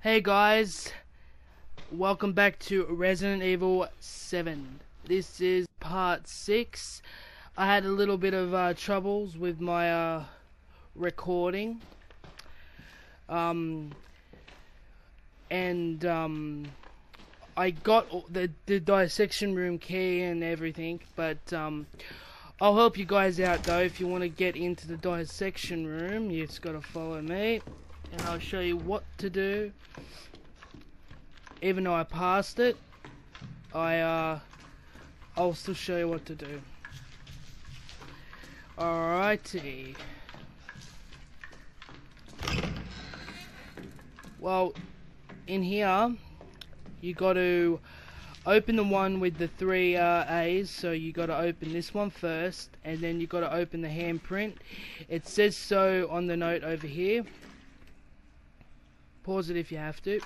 Hey guys, welcome back to Resident Evil 7. This is part 6. I had a little bit of uh, troubles with my uh, recording. Um, and um, I got the, the dissection room key and everything, but um, I'll help you guys out though. If you want to get into the dissection room, you just got to follow me and I'll show you what to do. Even though I passed it, I uh, I'll still show you what to do. Alrighty. Well, in here, you got to open the one with the three uh, A's. So you got to open this one first, and then you got to open the handprint. It says so on the note over here. Pause it if you have to.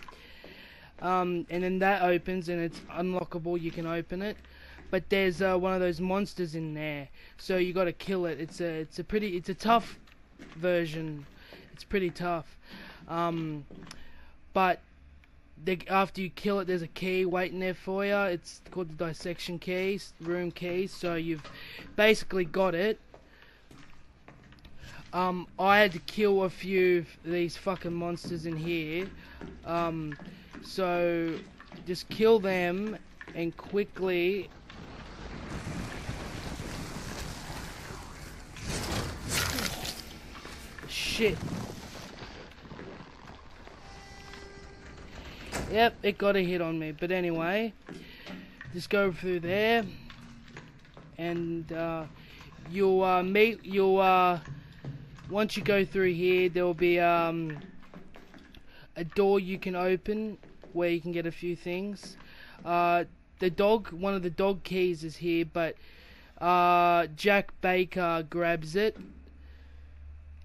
Um, and then that opens and it's unlockable. You can open it, but there's uh, one of those monsters in there, so you got to kill it. It's a it's a pretty it's a tough version. It's pretty tough, um, but the, after you kill it, there's a key waiting there for you. It's called the dissection key, room key. So you've basically got it. Um, I had to kill a few of these fucking monsters in here. Um, so just kill them and quickly Shit. Yep, it got a hit on me. But anyway, just go through there, and uh, you'll uh, meet. You'll uh, once you go through here, there will be um, a door you can open where you can get a few things. Uh, the dog, one of the dog keys is here, but uh, Jack Baker grabs it,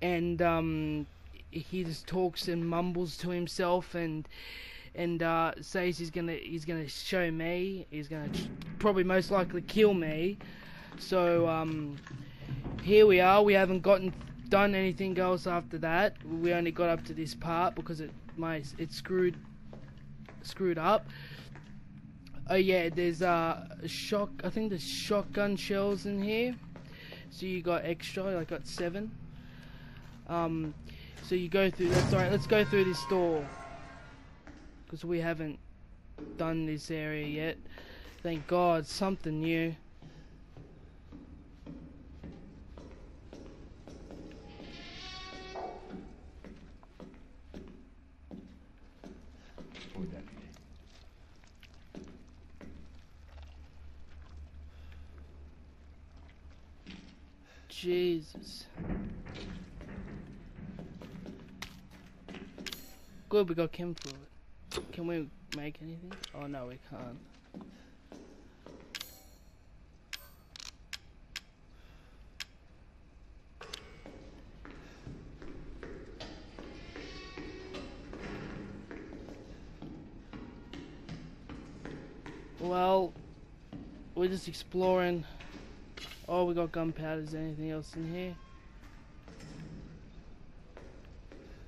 and um, he just talks and mumbles to himself and and uh, says he's gonna he's gonna show me. He's gonna probably most likely kill me. So um, here we are. We haven't gotten done anything else after that. We only got up to this part because it my it screwed screwed up. Oh yeah, there's uh shock. I think there's shotgun shells in here. So you got extra. I got seven. Um, so you go through. That's alright. Let's go through this door because we haven't done this area yet. Thank God, something new. Jesus. Good, we got Kim for it. Can we make anything? Oh no, we can't. Well, we're just exploring. Oh, we got gunpowder. Is there anything else in here?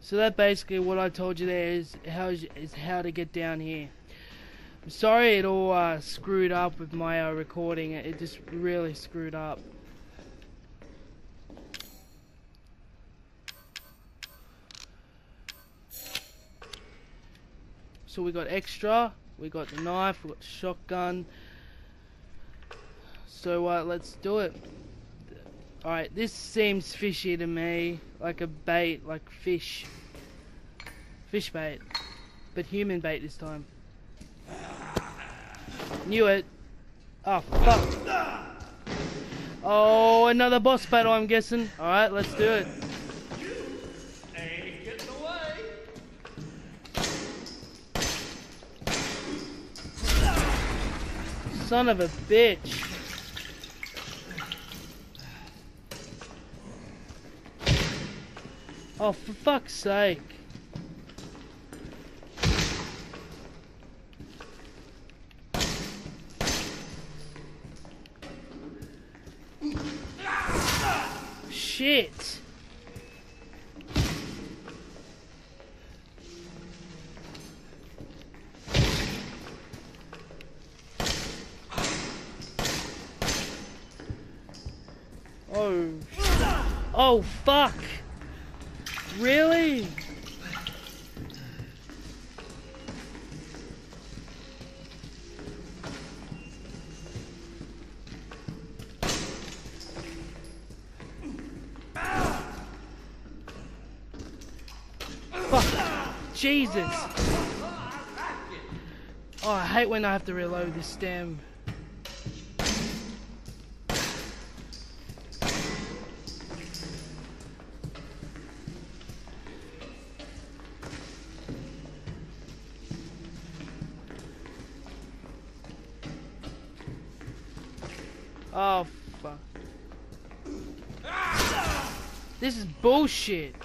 So that basically what I told you there is how is how to get down here. I'm sorry it all uh, screwed up with my uh, recording. It just really screwed up. So we got extra, we got the knife, we got the shotgun. So uh, let's do it. Alright, this seems fishy to me, like a bait, like fish. Fish bait. But human bait this time. Knew it. Oh, fuck. Oh, another boss battle, I'm guessing. Alright, let's do it. Son of a bitch. Oh, for fuck's sake. Shit. Jesus. Oh, I hate when I have to reload this stem. Oh, fuck. This is bullshit.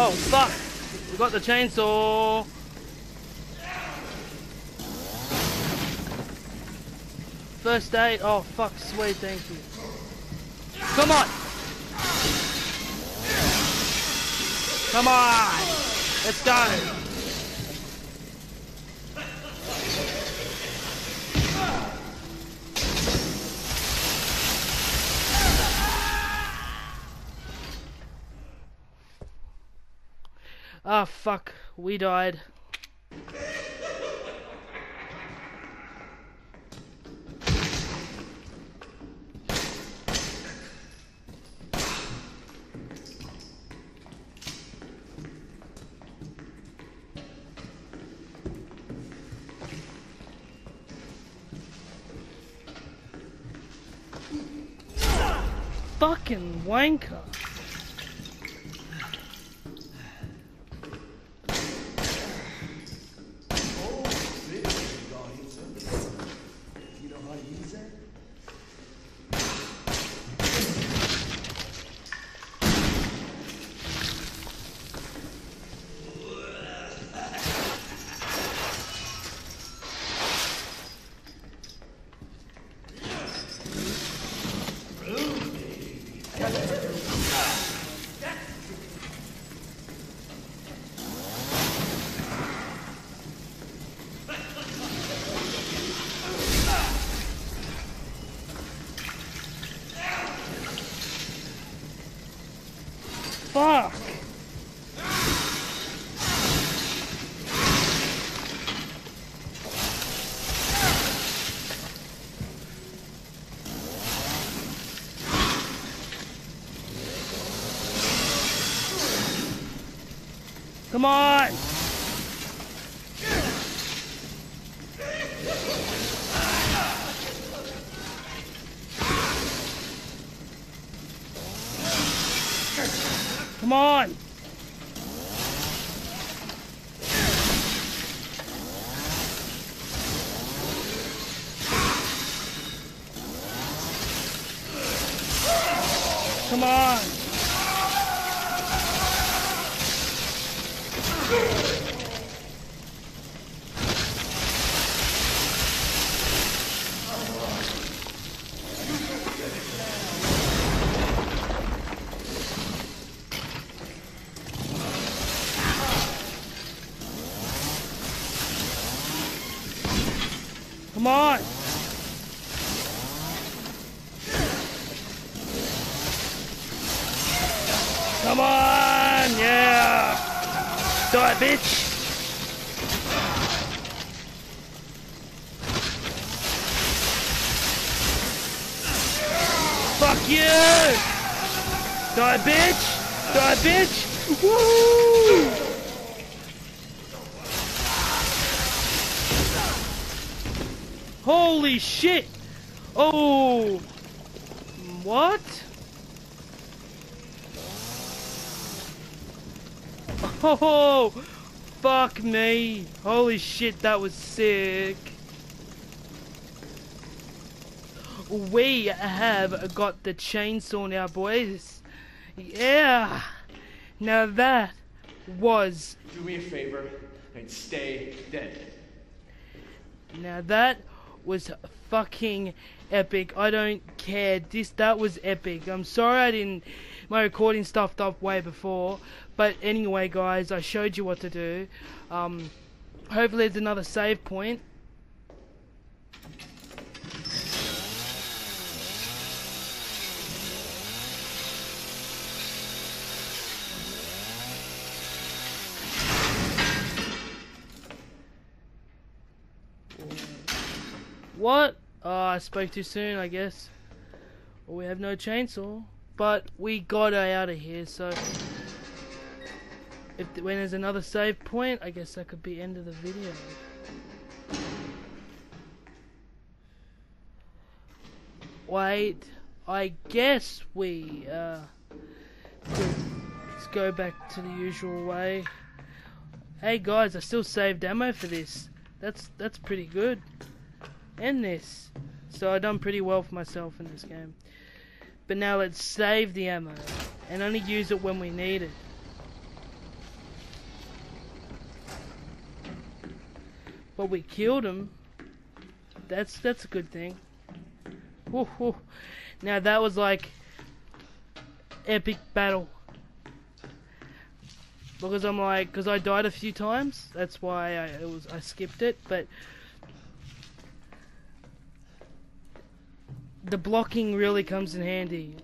Oh, fuck. We got the chainsaw. First aid. Oh, fuck. Sweet. Thank you. Come on. Come on. Let's go. Ah, fuck. We died. Fucking wanker. Come on. Come on. Come on. Come on. Come on, yeah. Die, bitch. Fuck you. Die, bitch. Die, bitch. Holy shit! Oh! What? Oh! Fuck me! Holy shit, that was sick! We have got the chainsaw now, boys. Yeah! Now that was Do me a favor and stay dead. Now that was fucking epic. I don't care. This that was epic. I'm sorry I didn't my recording stuffed up way before, but anyway, guys, I showed you what to do. Um, hopefully, there's another save point. What? Oh, I spoke too soon, I guess. Well, we have no chainsaw. But we got out of here, so... If when there's another save point, I guess that could be end of the video. Wait, I guess we, uh... Let's go back to the usual way. Hey guys, I still saved ammo for this. That's that's pretty good. And this. So I done pretty well for myself in this game. But now let's save the ammo and only use it when we need it. But we killed him. That's that's a good thing. Woo, Now that was like epic battle. Because I'm like, because I died a few times. That's why I it was I skipped it. But the blocking really comes in handy.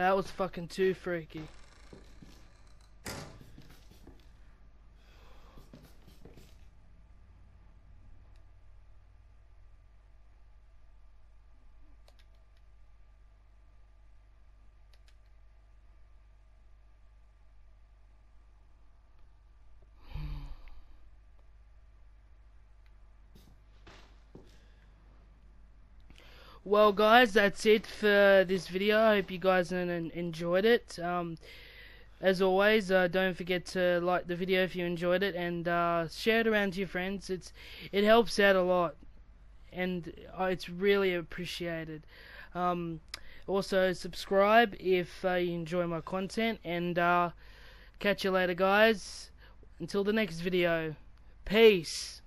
That was fucking too freaky. Well guys that's it for this video. I hope you guys enjoyed it. Um, as always uh, don't forget to like the video if you enjoyed it and uh, share it around to your friends. It's it helps out a lot and uh, it's really appreciated. Um, also subscribe if uh, you enjoy my content and uh, catch you later guys. Until the next video peace